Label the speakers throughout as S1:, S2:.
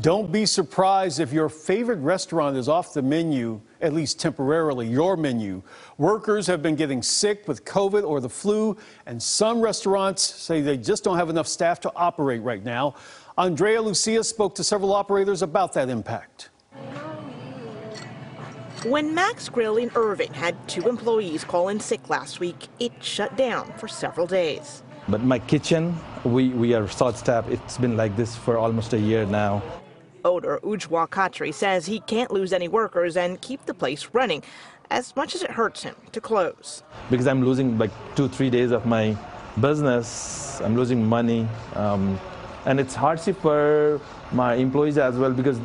S1: Don't be surprised if your favorite restaurant is off the menu, at least temporarily, your menu. Workers have been getting sick with COVID or the flu, and some restaurants say they just don't have enough staff to operate right now. Andrea Lucia spoke to several operators about that impact.
S2: When Max Grill in Irving had two employees call in sick last week, it shut down for several days.
S3: But my kitchen, we, we are short staffed. It's been like this for almost a year now.
S2: Owner Ujwal Khatri says he can't lose any workers and keep the place running, as much as it hurts him to close.
S3: Because I'm losing like two, three days of my business, I'm losing money. Um, and it's hardship for my employees as well because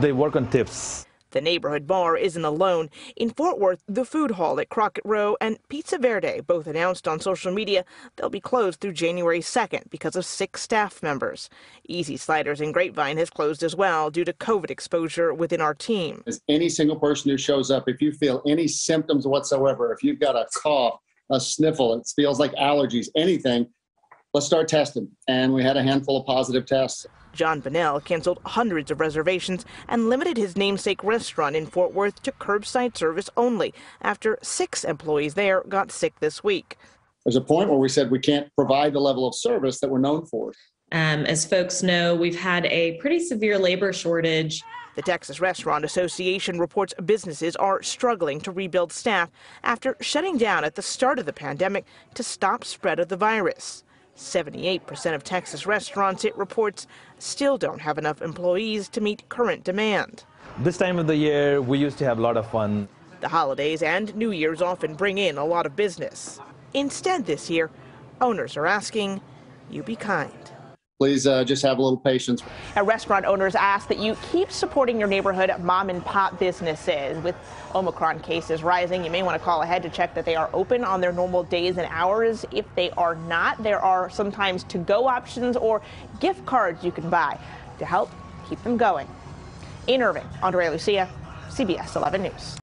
S3: they work on tips.
S2: The neighborhood bar isn't alone. In Fort Worth, the food hall at Crockett Row and Pizza Verde both announced on social media they'll be closed through January 2nd because of sick staff members. Easy Sliders in Grapevine has closed as well due to COVID exposure within our team.
S4: As any single person who shows up, if you feel any symptoms whatsoever, if you've got a cough, a sniffle, it feels like allergies, anything, let's start testing. And we had a handful of positive tests.
S2: Jon Bonnell canceled hundreds of reservations and limited his namesake restaurant in Fort Worth to curbside service only after six employees there got sick this week.
S4: There's a point where we said we can't provide the level of service that we're known for.
S5: Um, as folks know, we've had a pretty severe labor shortage.
S2: The Texas Restaurant Association reports businesses are struggling to rebuild staff after shutting down at the start of the pandemic to stop spread of the virus. 78% of Texas restaurants, it reports, still don't have enough employees to meet current demand.
S3: This time of the year, we used to have a lot of fun.
S2: The holidays and New Year's often bring in a lot of business. Instead, this year, owners are asking you be kind
S4: please uh, just have a little patience.
S2: Now, restaurant owners ask that you keep supporting your neighborhood mom and pop businesses. With Omicron cases rising, you may want to call ahead to check that they are open on their normal days and hours. If they are not, there are sometimes to go options or gift cards you can buy to help keep them going. In Irving, Andrea Lucia, CBS 11 News.